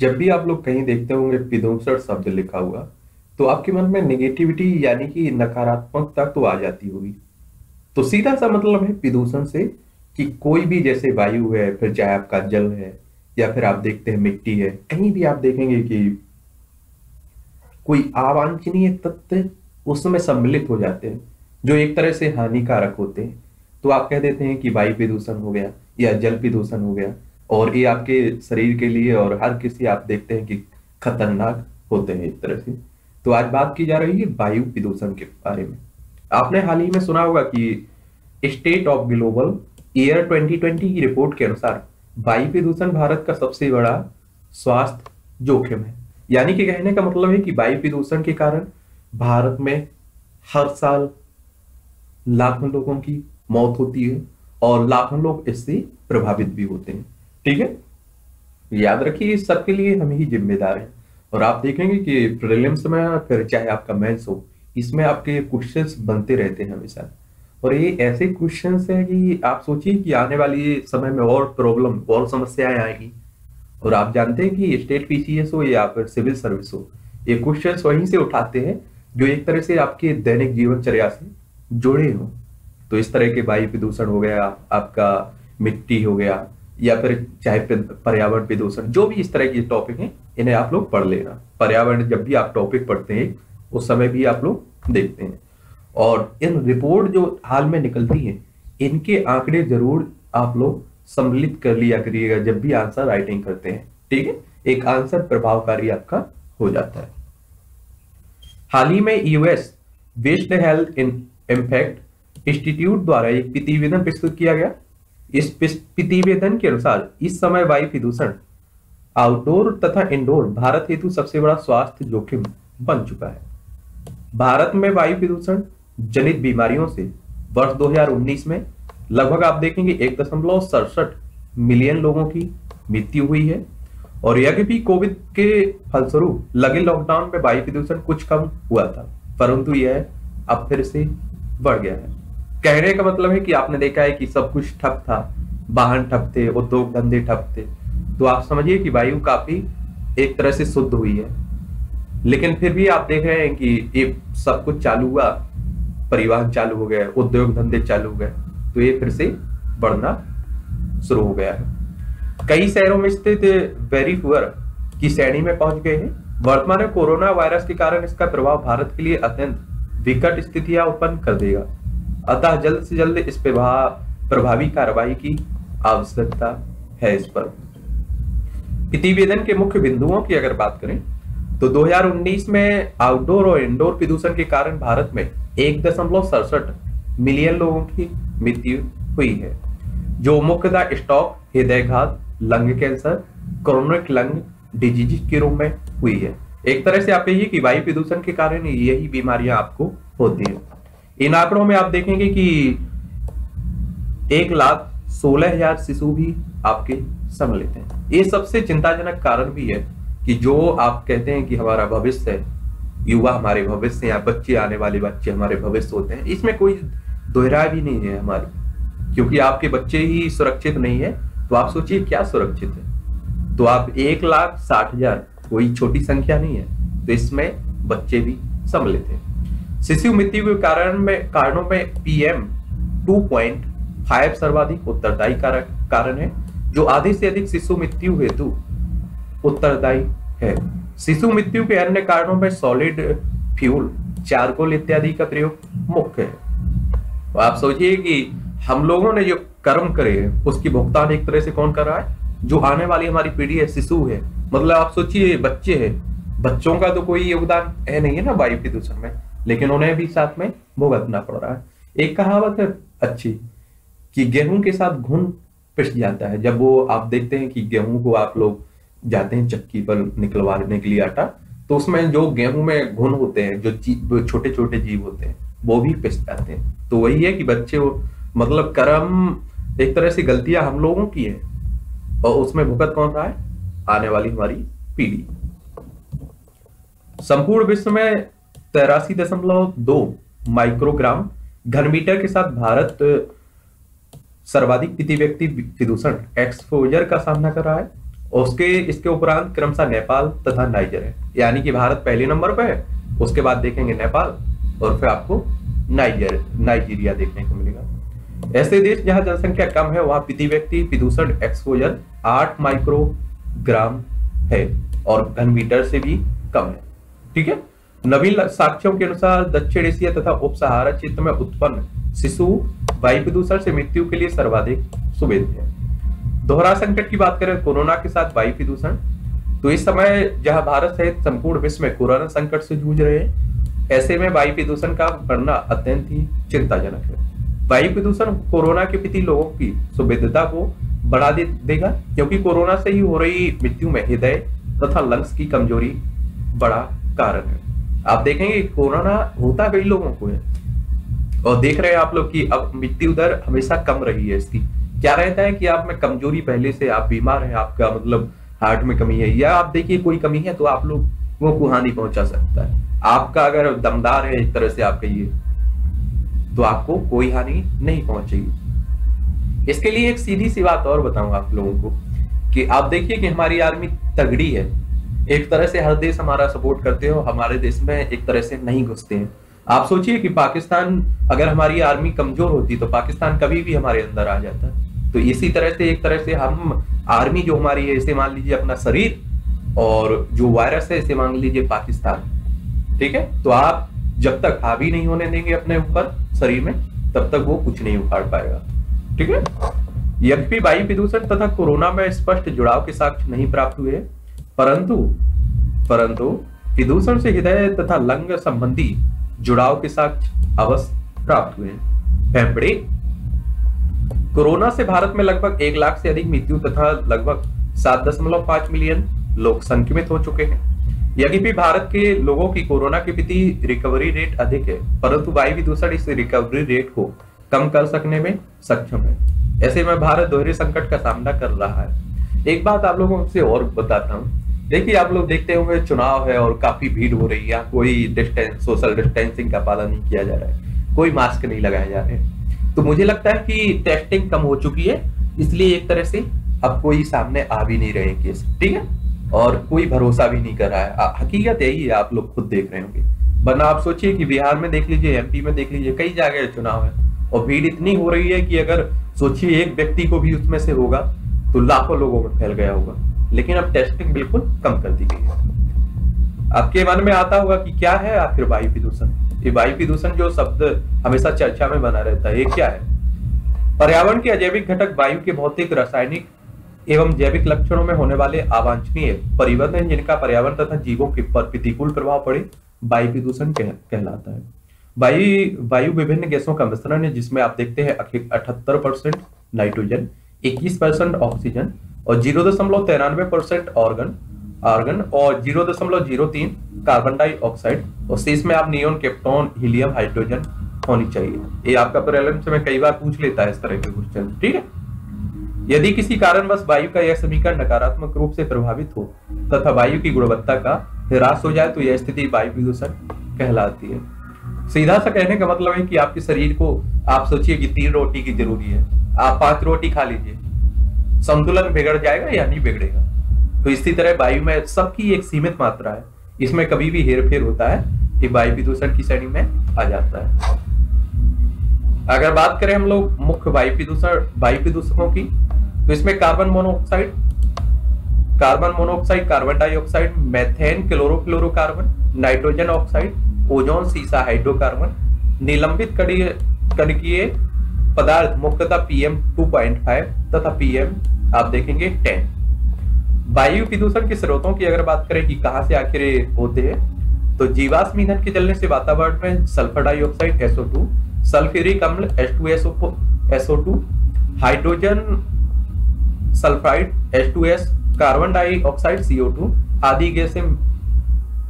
जब भी आप लोग कहीं देखते होंगे प्रदूषण शब्द लिखा हुआ तो आपके मन में नेगेटिविटी यानी कि नकारात्मकता तो आ जाती होगी। तो सीधा सा मतलब है प्रदूषण से कि कोई भी जैसे वायु है, फिर चाहे आपका जल है, या फिर आप देखते हैं मिट्टी है, कहीं भी आप देखेंगे कि कोई अवांछनीय तत्व उसमें सम्मिलित हो जाते हैं, जो एक तरह से हानिकारक होते हैं। तो आप कह देते हैं कि वायु प्रदूषण हो गया, या जल प्रदूषण हो गया और ये आपके शरीर के लिए और हर किसी आप देखते हैं कि खतरनाक होते हैं एक तरह से। तो आज बात की जा रही है वायु प्रदूषण के बारे में। आपने हाल ही में सुना होगा कि स्टेट ऑफ़ ग्लोबल ईयर 2020 की रिपोर्ट के अनुसार वायु प्रदूषण भारत का सबसे बड़ा स्वास्थ्य जोखिम है। यानी कि कहने का मतलब है कि वायु प्रदूषण के कारण भारत में हर साल लाखों लोगों की मौत होती है और लाखों लोग इससे प्रभावित भी होते हैं। ठीक है? याद रखिए सबके लिए हम ही जिम्मेदार हैं। और आप देखेंगे कि प्रीलिम्स में फिर चाहे आपका मैथ्स हो, इसमें आपके क्वेश्चंस बनते रहते हैं हमेशा। और ये ऐसे क्वेश्चंस हैं कि आप सोचिए कि आने वाली समय में और प्रॉब्लम और समस्याएँ आएँगी। और आप जानते हैं कि स्टेट पीसीएस हो या फिर सिविल सर्विस हो, ये क्वेश्चन वहीं से उठाते हैं जो एक तरह से आपके दैनिक जीवनचर्या से जुड़े हो। तो इस तरह के वायु प्रदूषण हो गया, आपका मिट्टी हो गया या फिर चाहे पर्यावरण प्रदूषण, जो भी इस तरह के टॉपिक हैं, इन्हें आप लोग पढ़ लेना। पर्यावरण जब भी आप टॉपिक पढ़ते हैं, उस समय भी आप लोग देखते हैं। और इन रिपोर्ट जो हाल में निकलती है, इनके आंकड़े ज़रूर आप लोग सम्मिलित कर लिया करिएगा, जब भी आंसर राइटिंग करते हैं। ठीक है? एक आंसर प्रभावकारी आपका हो जाता है। हाल ही में US west health in impact institute द्वारा एक प्रतिवेदन प्रस्तुत किया गया। इस प्रतिवेदन के अनुसार इस समय वायु प्रदूषण आउटडोर तथा इंडोर भारत हेतु सबसे बड़ा स्वास्थ्य जोखिम बन चुका है। भारत में वायु प्रदूषण जनित बीमारियों से वर्ष 2019 में लगभग आप देखेंगे एक दशमलव सड़सठ मिलियन लोगों की मृत्यु हुई है और यह भी कोविड के फलस्वरूप लगे लॉकडाउन में वायु प्रदूषण कुछ कम हुआ था, परंतु यह अब फिर से बढ़ गया है। कहने का मतलब है कि आपने देखा है कि सब कुछ ठप था, वाहन ठप थे, उद्योग धंधे ठप थे। तो आप समझिए कि वायु काफ़ी एक तरह से शुद्ध हुई है। लेकिन फिर भी आप देख रहे हैं कि ये सब कुछ चालू हुआ, परिवहन चालू हो गया, उद्योग धंधे चालू हो गए तो ये फिर से बढ़ना शुरू हो गया है। कई शहरों में स्थित वेरी पुअर की श्रेणी में पहुँच गए हैं। वर्तमान में कोरोना वायरस के कारण इसका प्रभाव भारत के लिए अत्यंत विकट स्थितियाँ उत्पन्न कर देगा। अतः जल्द से जल्द इस प्रभावी कार्रवाई की आवश्यकता है इस पर। प्रतिवेदन के मुख्य बिंदुओं की अगर बात करें तो 2019 में आउटडोर और इंडोर प्रदूषण के कारण भारत में एक दशमलव सड़सठ मिलियन लोगों की मृत्यु हुई है, जो मुख्यतः stroke, हृदयघात, lung cancer, chronic lung disease के रूप में हुई है। एक तरह से आप कहिए कि वायु प्रदूषण के कारण यही बीमारियाँ आपको होती है। इन आंकड़ों में आप देखेंगे कि एक लाख सोलह हज़ार शिशु भी आपके सम्मिलित हैं। ये सबसे चिंताजनक कारण भी है कि जो आप कहते हैं कि हमारा भविष्य है, युवा हमारे भविष्य या बच्चे आने वाले बच्चे हमारे भविष्य होते हैं, इसमें कोई दोहरा भी नहीं है हमारी। क्योंकि आपके बच्चे ही सुरक्षित नहीं है तो आप सोचिए क्या सुरक्षित है। तो आप एक लाख साठ हज़ार, कोई छोटी संख्या नहीं है तो इसमें बच्चे भी सम्मिलित हैं। शिशु मृत्यु के कारण में, कारणों में पीएम 2.5 सर्वाधिक उत्तरदायी कारण है, जो आधे से अधिक शिशु मृत्यु हेतु उत्तरदायी है। शिशु मृत्यु के अन्य कारणों में सॉलिड फ्यूल चारकोल इत्यादि का प्रयोग मुख्य है। तो आप सोचिए कि हम लोगों ने जो कर्म करे उसकी भुगतान एक तरह से कौन कर रहा है? जो आने वाली हमारी पीढ़ी है शिशु है। मतलब आप सोचिए, बच्चे हैं। बच्चों का तो कोई योगदान है नहीं है ना, वायु प्रदूषण में। लेकिन उन्हें भी साथ में भुगतना पड़ रहा है। एक कहावत है अच्छी, कि गेहूँ के साथ घुन पिस जाता है। जब वो, आप देखते हैं कि गेहूँ को आप लोग जाते हैं चक्की पर निकलवाने के लिए आटा तो उसमें जो गेहूँ में घुन होते हैं, जो छोटे छोटे जीव होते हैं, वो भी पिस जाते हैं। तो वही है कि बच्चे वो मतलब कर्म एक तरह से गलतियाँ हम लोगों की है, और उसमें भुगत कौन रहा है? आने वाली हमारी पीढ़ी। संपूर्ण विश्व में तेरासी दशमलव दो माइक्रोग्राम घनमीटर के साथ भारत सर्वाधिक प्रति व्यक्ति प्रदूषण एक्सपोजर का सामना कर रहा है उसके, इसके उपरांत क्रमशः नेपाल तथा नाइजर है। यानी कि भारत पहले नंबर पर है, उसके बाद देखेंगे नेपाल और फिर आपको नाइजर, नाइजीरिया देखने को मिलेगा। ऐसे देश जहाँ जनसंख्या कम है, वहाँ प्रति व्यक्ति प्रदूषण एक्सपोजर आठ माइक्रोग्राम है और घन मीटर से भी कम है। ठीक है? नवीन साक्ष्यों के अनुसार दक्षिण एशिया तथा उप सहारा क्षेत्र में उत्पन्न शिशु वायु प्रदूषण से मृत्यु के लिए सर्वाधिक सुवेद है। दोहरा संकट की बात करें कोरोना के साथ वायु प्रदूषण। तो इस समय जहाँ भारत सहित संपूर्ण विश्व में कोरोना संकट से जूझ रहे हैं ऐसे में वायु प्रदूषण का बढ़ना अत्यंत ही चिंताजनक है। वायु प्रदूषण कोरोना के प्रति लोगों की सुविधता को बढ़ा दे, देगा क्योंकि कोरोना से ही हो रही मृत्यु में हृदय तथा लंग्स की कमज़ोरी बड़ा कारण है। आप देखेंगे कोरोना होता कई लोगों को है। और देख रहे हैं आप लोग कि अब मृत्यु दर हमेशा कम रही है इसकी। क्या रहता है कि आप में कमज़ोरी पहले से, आप बीमार है, आपका मतलब हार्ट में कमी है, या आप देखिए कोई कमी है तो आप लोग को हानि पहुँचा सकता है। आपका अगर दमदार है एक तरह से आप कहिए तो आपको कोई हानि नहीं पहुंचेगी इसके लिए एक सीधी सी बात और बताऊँ आप लोगों को कि आप देखिए कि हमारी आर्मी तगड़ी है। एक तरह से हर देश हमारा सपोर्ट करते हो हमारे देश में एक तरह से नहीं घुसते हैं। आप सोचिए कि पाकिस्तान, अगर हमारी आर्मी कमज़ोर होती तो पाकिस्तान कभी भी हमारे अंदर आ जाता। तो इसी तरह से, एक तरह से हम आर्मी जो हमारी है, इसे मान लीजिए अपना शरीर और जो वायरस है, इसे मान लीजिए पाकिस्तान। ठीक है? तो आप जब तक हावी नहीं होने देंगे अपने ऊपर शरीर में, तब तक वो कुछ नहीं उखाड़ पाएगा। ठीक है? यद्यपि वायु प्रदूषण तथा कोरोना में स्पष्ट जुड़ाव के साक्ष्य नहीं प्राप्त हुए परंतु परंतु प्रदूषण से हृदय तथा लंग संबंधी जुड़ाव के साक्ष्य अवश्य प्राप्त हुए। फेफड़े कोरोना से भारत में लगभग एक लाख से अधिक मृत्यु तथा लगभग सात दशमलव पाँच मिलियन लोग संक्रमित हो चुके हैं। यद्यपि भारत के लोगों की कोरोना के प्रति रिकवरी रेट अधिक है, परंतु वायु प्रदूषण इस रिकवरी रेट को कम कर सकने में सक्षम है। ऐसे में भारत दोहरे संकट का सामना कर रहा है। एक बात आप लोगों से और बताता हूँ देखिए, आप लोग देखते होंगे चुनाव है और काफ़ी भीड़ हो रही है। कोई डिस्टेंस, सोशल डिस्टेंसिंग का पालन नहीं किया जा रहा है। कोई मास्क नहीं लगाया जा रहे तो मुझे लगता है कि टेस्टिंग कम हो चुकी है, इसलिए एक तरह से अब कोई सामने आ भी नहीं रहे केस। ठीक है? और कोई भरोसा भी नहीं कर रहा है। हकीकत यही है, आप लोग खुद देख रहे होंगे। वरना आप सोचिए कि बिहार में देख लीजिए एमपी में देख लीजिए, कई जगह चुनाव है। और भीड़ इतनी हो रही है कि अगर सोचिए एक व्यक्ति को भी उसमें से होगा तो लाखों लोगों में फैल गया होगा। लेकिन अब टेस्टिंग बिल्कुल कम कर दी गई है। आपके मन में आता होगा कि क्या है आखिर वायु प्रदूषण? ये वायु प्रदूषण जो शब्द हमेशा चर्चा में बना रहता है, ये क्या है? पर्यावरण के अजैविक घटक वायु के भौतिक, रासायनिक एवं जैविक लक्षणों में होने वाले अवांछनीय परिवर्तन, जिनका पर्यावरण तथा जीवों के पर प्रतिकूल प्रभाव पड़े, वायु प्रदूषण कहलाता है। वायु वायु विभिन्न गैसों का मिश्रण है, जिसमें आप देखते हैं अठहत्तर परसेंट नाइट्रोजन इक्कीस परसेंट ऑक्सीजन और ज़ीरो दशमलव तिरानवे परसेंट ऑर्गन आर्गन और ज़ीरो दशमलव ज़ीरो तीन कार्बन डाइऑक्साइड और शेष में आप नियोन केप्टोन हीलियम हाइड्रोजन होनी चाहिए। ये आपका प्रेलम से मैं कई बार पूछ लेता है इस तरह के क्वेश्चन ठीक है? यदि किसी कारणवश वायु का यह समीकरण नकारात्मक रूप से प्रभावित हो तथा वायु की गुणवत्ता का ह्रास हो जाए तो यह स्थिति वायु प्रदूषण कहलाती है। सीधा सा कहने का मतलब है कि आपके शरीर को आप सोचिए कि तीन रोटी की ज़रूरी है। आप पाँच रोटी खा लीजिए। संतुलन बिगड़ जाएगा या नहीं बिगड़ेगा? तो इसी तरह वायु में सबकी एक सीमित मात्रा है। इसमें कभी भी हेर फेर होता है ये वायु प्रदूषण की श्रेणी में आ जाता है। अगर बात करें हम लोग मुख्य वायु प्रदूषण, वायु प्रदूषकों की तो इसमें carbon monoxide carbon monoxide, carbon dioxide, methane, chlorofluorocarbon, nitrogen oxide, ozone, सीसा हाइड्रोकार्बन, निलंबित कणकीय पदार्थ मुख्यतः पीएम 2.5 तथा पीएम आप देखेंगे 10 वायु प्रदूषण के स्रोतों की अगर बात करें कि कहाँ से आखिर होते हैं तो जीवाश्म ईंधन के जलने से वातावरण में सल्फ़र डाइऑक्साइड SO2 सल्फ्यूरिक अम्ल H2SO2 hydrogen sulphide H2S carbon dioxide CO2 आदि गैसें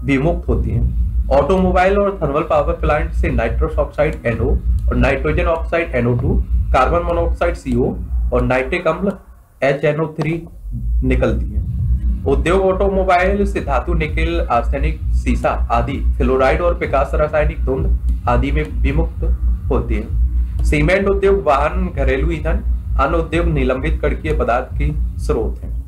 विमुक्त होती हैं। ऑटोमोबाइल और थर्मल पावर प्लांट से नाइट्रोस ऑक्साइड एनओ और nitrogen oxide NO2 carbon monoxide CO और नाइट्रिक अम्ल HNO3 निकलती है। उद्योग ऑटोमोबाइल से धातु, निकल, आर्सेनिक, सीसा आदि, फ्लोराइड और प्रकाश रासायनिक धुंध आदि में विमुक्त होती है। सीमेंट उद्योग, वाहन, घरेलू ईंधन, अन्य उद्योग निलंबित कड़कीय पदार्थ की स्रोत है।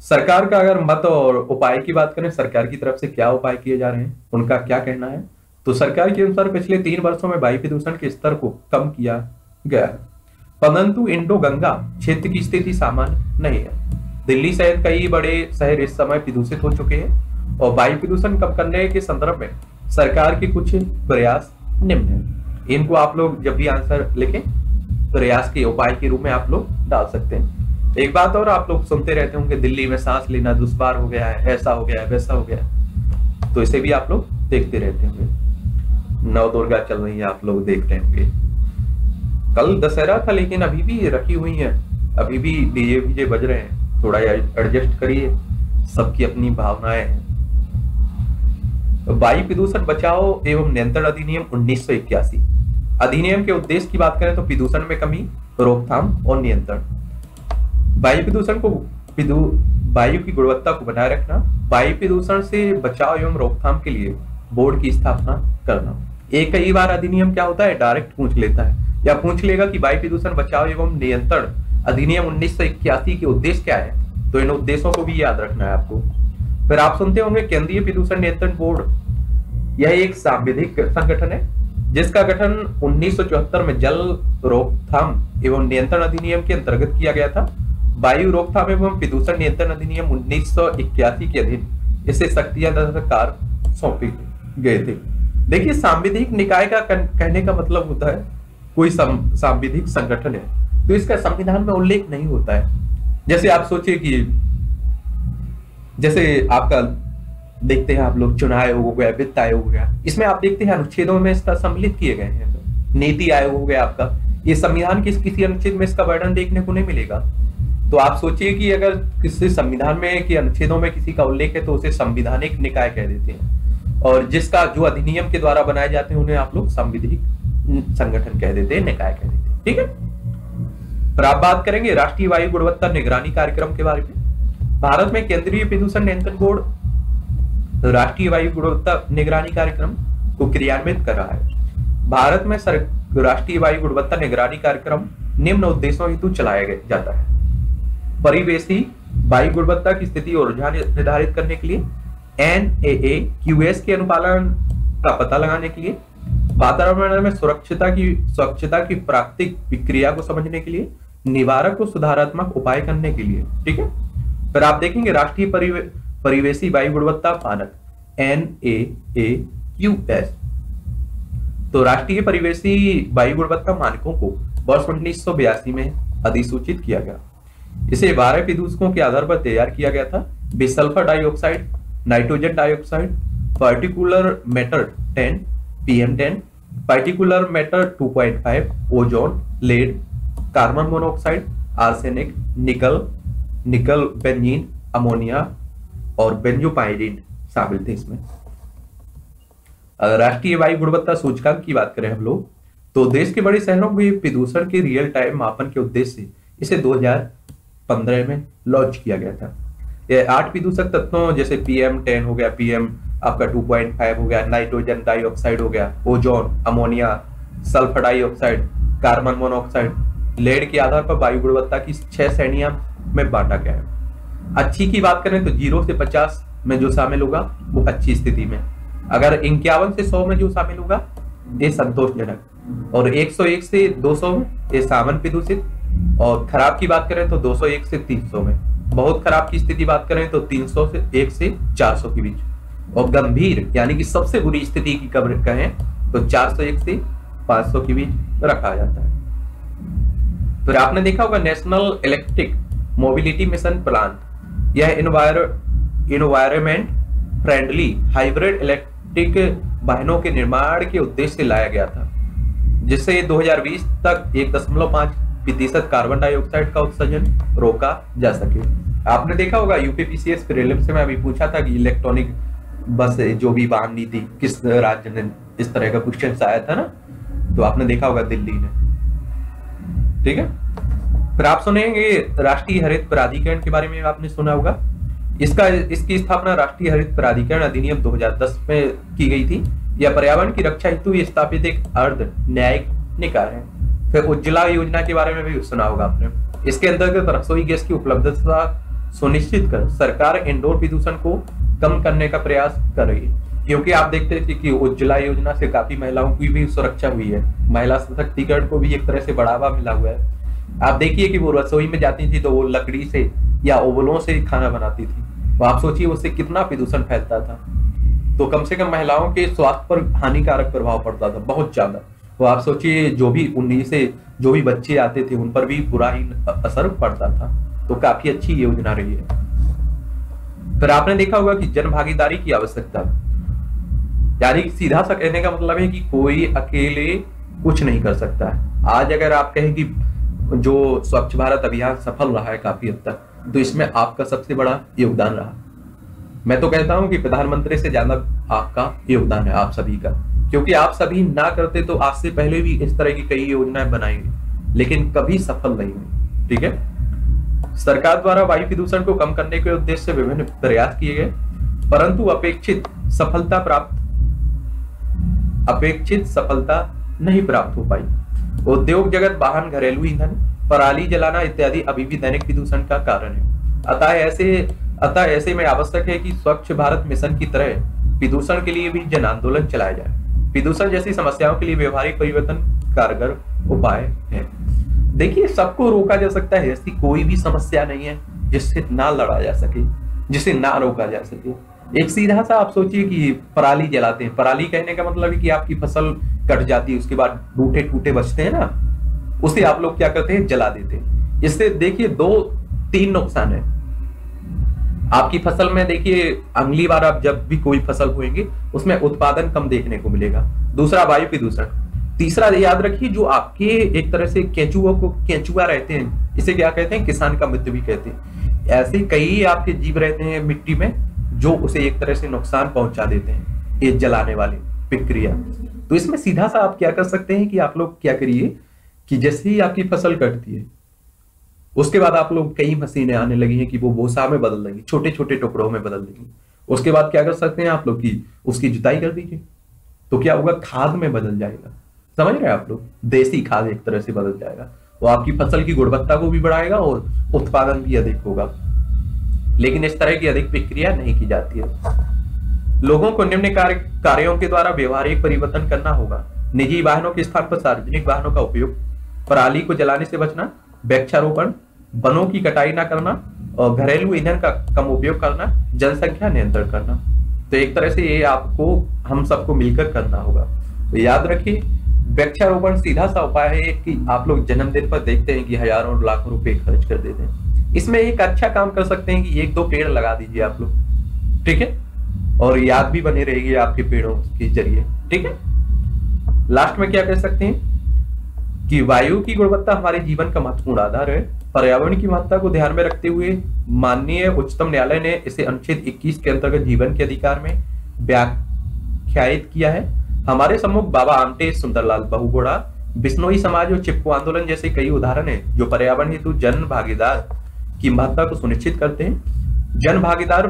सरकार का अगर मत और उपाय की बात करें, सरकार की तरफ़ से क्या उपाय किए जा रहे हैं? उनका क्या कहना है? तो सरकार के अनुसार पिछले तीन वर्षों में वायु प्रदूषण के स्तर को कम किया गया परंतु इंडो गंगा क्षेत्र की स्थिति सामान्य नहीं है। दिल्ली सहित कई बड़े शहर इस समय प्रदूषित हो चुके हैं और वायु प्रदूषण कम करने के संदर्भ में सरकार के कुछ प्रयास निम्न है। इनको आप लोग जब भी आंसर लिखें, प्रयास के उपाय के रूप में आप लोग डाल सकते हैं। एक बात और आप लोग सुनते रहते होंगे, दिल्ली में सांस लेना दुश्वार हो गया है, ऐसा हो गया है, वैसा हो गया है। तो इसे भी आप लोग देखते रहते होंगे। नव दुर्गा चल रही है, आप लोग देख रहे होंगे। कल दशहरा था, लेकिन अभी भी रखी हुई है। अभी भी डीजे वीजे बज रहे हैं। थोड़ा एडजस्ट करिए। सबकी अपनी भावनाएँ हैं। वायु प्रदूषण बचाओ एवं नियंत्रण अधिनियम उन्नीस सौ इक्यासी। अधिनियम के उद्देश्य की बात करें तो प्रदूषण में कमी, रोकथाम और नियंत्रण। वायु प्रदूषण को वायु की गुणवत्ता को बनाए रखना, वायु प्रदूषण से बचाव एवं रोकथाम के लिए बोर्ड की स्थापना करना। एक कई बार अधिनियम क्या होता है? डायरेक्ट पूछ लेता है। या पूछ लेगा कि वायु प्रदूषण बचाव एवं नियंत्रण अधिनियम उन्नीस सौ इक्यासी के उद्देश्य क्या है? तो इन उद्देश्यों को भी याद रखना है आपको। फिर आप सुनते होंगे केंद्रीय प्रदूषण नियंत्रण बोर्ड। यह एक सांविधिक संगठन है, जिसका गठन 1974 में जल रोकथाम एवं नियंत्रण अधिनियम के अंतर्गत किया गया था। वायु रोकथाम एवं प्रदूषण नियंत्रण अधिनियम 1981 के अधीन इसे शक्तियाँ सरकार सौंपी गए थे। देखिए, सांविधिक निकाय का कहने का मतलब होता है, कोई सांविधिक संगठन है। तो इसका संविधान में उल्लेख नहीं होता है। जैसे आप सोचिए कि, जैसे आपका देखते हैं आप लोग, चुनाव आयोग हो गया, वित्त आयोग हो गया, इसमें आप देखते हैं अनुच्छेदों में इसका सम्मिलित किए गए हैं। नीति आयोग हो गया आपका। ये संविधान के किसी अनुच्छेद में इसका वर्णन देखने को नहीं मिलेगा। तो आप सोचिए कि अगर किसी संविधान में कि अनुच्छेदों में किसी का उल्लेख है तो उसे संविधानिक निकाय कह देते हैं। और जिसका जो अधिनियम के द्वारा बनाए जाते हैं, उन्हें आप लोग संविधिक संगठन कह देते हैं, निकाय कह देते हैं। ठीक है? फिर आप बात करेंगे राष्ट्रीय वायु गुणवत्ता निगरानी कार्यक्रम के बारे में। भारत में केंद्रीय प्रदूषण नियंत्रण बोर्ड राष्ट्रीय वायु गुणवत्ता निगरानी कार्यक्रम को क्रियान्वित कर रहा है। भारत में सर, राष्ट्रीय वायु गुणवत्ता निगरानी कार्यक्रम निम्न उद्देश्यों हेतु चलाया जाता है। परिवेशी वायु गुणवत्ता की स्थिति और रुझान निर्धारित करने के लिए एन ए ए क्यूएस के अनुपालन का पता लगाने के लिए, वातावरण में सुरक्षता की, स्वच्छता की प्राकृतिक विक्रिया को समझने के लिए, निवारक को सुधारात्मक उपाय करने के लिए, ठीक है? फिर आप देखेंगे राष्ट्रीय परिवेश परिवेशी वायु गुणवत्ता मानक एन ए क्यू एस तो राष्ट्रीय परिवेशी वायु गुणवत्ता मानकों को वर्ष उन्नीस सौ बयासी में अधिसूचित किया गया। इसे बारह प्रदूषकों के आधार पर तैयार किया गया था। बिसल्फर dioxide, nitrogen dioxide, particulate matter 10 PM 10 particulate matter 2.5 ozone, lead, carbon monoxide, arsenic, nickel nickel benzene ammonia और बेंजोपाइरिन शामिल थे इसमें। राष्ट्रीय वायु गुणवत्ता सूचकांक की बात करें हम लोग तो देश के बड़े शहरों में प्रदूषण के रियल टाइम मापन के उद्देश्य से इसे 2015 में लॉन्च किया गया था। ये आठ प्रदूषक तत्वों, जैसे पीएम टेन हो गया पीएम आपका 2.5 हो गया नाइट्रोजन डाइऑक्साइड हो गया ozone ammonia sulphur dioxide carbon monoxide lead के आधार पर वायु गुणवत्ता की छह श्रेणियाँ में बांटा गया है। अच्छी की बात करें तो ज़ीरो से पचास में जो शामिल होगा, वो अच्छी स्थिति में। अगर इक्यावन से सौ में जो शामिल होगा, ये संतोषजनक। और 101 से 200 में, ये सावन प्रदूषित और खराब की बात करें तो 201 से 300 में। बहुत खराब की स्थिति बात करें तो 300 से 1 से 400 के बीच। और गंभीर, यानी कि सबसे बुरी स्थिति की कब्र कहें तो 401 से 500 के बीच रखा जाता है। फिर आपने देखा होगा national electric mobility mission plan. यह इन्वायरमेंट फ्रेंडली हाइब्रिड इलेक्ट्रिक वाहनों के निर्माण के उद्देश्य से लाया गया था, जिससे 2020 तक एक दशमलव पाँच प्रतिशत कार्बन डाइऑक्साइड का उत्सर्जन रोका जा सके। आपने देखा होगा यूपीपीसीएस प्रीलिम से मैं अभी पूछा था कि इलेक्ट्रॉनिक बस जो भी वाहन नीति किस राज्य ने इस तरह का क्वेश्चन आया था ना? तो आपने देखा होगा दिल्ली ने। ठीक है? फिर आप सुनेंगे राष्ट्रीय हरित प्राधिकरण के बारे में आपने सुना होगा। इसका, इसकी स्थापना राष्ट्रीय हरित प्राधिकरण अधिनियम 2010 में की गई थी। यह पर्यावरण की रक्षा हेतु स्थापित एक अर्ध न्यायिक निकाय है। फिर उज्ज्वला योजना के बारे में भी सुना होगा आपने। इसके अंतर्गत रसोई गैस की उपलब्धता सुनिश्चित कर सरकार इंडोर प्रदूषण को कम करने का प्रयास कर रही है। क्योंकि आप देखते थे कि उज्ज्वला योजना से काफ़ी महिलाओं की भी सुरक्षा हुई है। महिला सशक्तिकरण को भी एक तरह से बढ़ावा मिला हुआ है। आप देखिए कि वो रसोई में जाती थी तो वो लकड़ी से या ओवलों से खाना बनाती थी। तो आप सोचिए उससे कितना प्रदूषण फैलता था। तो कम से कम महिलाओं के स्वास्थ्य पर हानिकारक प्रभाव पड़ता था, बहुत ज़्यादा। तो आप सोचिए, जो भी उन्नीस से, जो भी बच्चे आते थे, उन पर भी बुरा ही असर पड़ता था। तो काफ़ी अच्छी योजना रही है। फिर आपने देखा होगा कि जन भागीदारी की आवश्यकता। यानी सीधा सा कहने का मतलब है कि कोई अकेले कुछ नहीं कर सकता है। आज अगर आप कहें कि जो स्वच्छ भारत अभियान सफल रहा है काफ़ी हद तक तो इसमें आपका सबसे बड़ा योगदान रहा। मैं तो कहता हूँ कि प्रधानमंत्री से ज़्यादा आपका योगदान है, आप सभी का। क्योंकि आप सभी ना करते तो आज से पहले भी इस तरह की कई योजनाएँ बनाएँगे, लेकिन कभी सफल नहीं हुई ठीक है? सरकार द्वारा वायु प्रदूषण को कम करने के उद्देश्य से विभिन्न प्रयास किए गए, परंतु अपेक्षित सफलता प्राप्त अपेक्षित सफलता नहीं प्राप्त हो पाई। उद्योग जगत, वाहन, घरेलू ईंधन, पराली जलाना इत्यादि अभी भी दैनिक प्रदूषण का कारण है। अतः ऐसे अतः ऐसे में आवश्यक है कि स्वच्छ भारत मिशन की तरह प्रदूषण के लिए भी जन आंदोलन चलाया जाए। प्रदूषण जैसी समस्याओं के लिए व्यवहारिक परिवर्तन कारगर उपाय है। देखिए, सबको रोका जा सकता है ऐसी कोई भी समस्या नहीं है जिससे ना लड़ा जा सके, जिसे ना रोका जा सके। एक सीधा सा आप सोचिए कि पराली जलाते हैं। पराली कहने का मतलब है कि आपकी फ़सल कट जाती है, उसके बाद टूटे टूटे बचते हैं ना, उसे आप लोग क्या करते हैं? जला देते हैं। इससे देखिए दो तीन नुकसान है। आपकी फ़सल में देखिए, अगली बार आप जब भी कोई फ़सल बोएँगे उसमें उत्पादन कम देखने को मिलेगा। दूसरा वायु प्रदूषण। तीसरा, याद रखिए, जो आपके एक तरह से केंचुआ को, केंचुआ रहते हैं, इसे क्या कहते हैं? किसान का मित्र भी कहते हैं। ऐसे कई आपके जीव रहते हैं मिट्टी में, जो उसे एक तरह से नुकसान पहुँचा देते हैं, ये जलाने वाली प्रक्रिया। तो इसमें सीधा सा आप क्या कर सकते हैं कि आप लोग क्या करिए कि जैसे ही आपकी फ़सल कटती है उसके बाद आप लोग कई मशीनें आने लगी हैं कि वो भूसा में बदल देंगी छोटे छोटे टुकड़ों में बदल देंगी। उसके बाद क्या कर सकते हैं आप लोग की उसकी जुताई कर दीजिए। तो क्या होगा, खाद में बदल जाएगा। समझ रहे हैं आप लोग? देसी खाद एक तरह से बदल जाएगा। वो आपकी फ़सल की गुणवत्ता को भी बढ़ाएगा और उत्पादन भी अधिक होगा। लेकिन इस तरह की अधिक प्रक्रिया नहीं की जाती है। लोगों को निम्न कार्य, कार्यों के द्वारा व्यवहारिक परिवर्तन करना होगा। निजी वाहनों के स्थान पर सार्वजनिक वाहनों का उपयोग, पराली को जलाने से बचना, वृक्षारोपण वनों की कटाई ना करना और घरेलू ईंधन का कम उपयोग करना, जनसंख्या नियंत्रण करना। तो एक तरह से ये आपको, हम सबको मिलकर करना होगा। तो याद रखिए, वृक्षारोपण सीधा सा उपाय है कि आप लोग जन्मदिन पर देखते हैं कि हज़ारों लाखों रुपए खर्च कर देते हैं। इसमें एक अच्छा काम कर सकते हैं कि एक दो पेड़ लगा दीजिए आप लोग। ठीक है? और याद भी बनी रहेगी आपके पेड़ों के ज़रिए। ठीक है? लास्ट में क्या कर सकते हैं? कि वायु की गुणवत्ता हमारे जीवन का महत्वपूर्ण आधार है। पर्यावरण की महत्ता को ध्यान में रखते हुए माननीय उच्चतम न्यायालय ने इसे अनुच्छेद 21 के अंतर्गत जीवन के अधिकार में व्याख्यायित किया है। हमारे सम्मुख बाबा आमटे सुंदरलाल बहुगोड़ा, बिश्नोई समाज और चिपको आंदोलन जैसे कई उदाहरण है, जो पर्यावरण हेतु जन भागीदार की महत्ता को सुनिश्चित करते हैं। जन भागीदार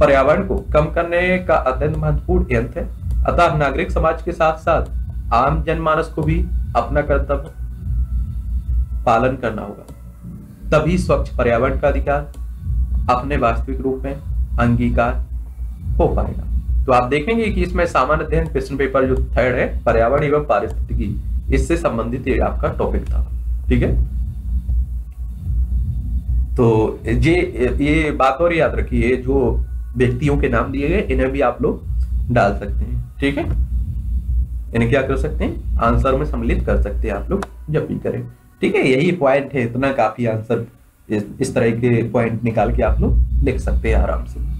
पर्यावरण को कम करने का अत्यंत महत्वपूर्ण यंत्र है। अतः नागरिक समाज के साथ साथ आम जनमानस को भी अपना कर्तव्य पालन करना होगा। तभी स्वच्छ पर्यावरण का अधिकार अपने वास्तविक रूप में अंगीकार हो पाएगा। तो आप देखेंगे कि इसमें सामान्य अध्ययन क्वेश्चन पेपर जो थर्ड है, पर्यावरण एवं पारिस्थितिकी, इससे संबंधित ये आपका टॉपिक था। ठीक है? तो ये ये बात और याद रखिए, जो व्यक्तियों के नाम दिए गए, इन्हें भी आप लोग डाल सकते हैं। ठीक है? इन्हें क्या कर सकते हैं? आंसर में सम्मिलित कर सकते हैं आप लोग जब भी करें। ठीक है यही पॉइंट है इतना काफ़ी आंसर इस, इस तरह के पॉइंट निकाल के आप लोग लिख सकते हैं आराम से।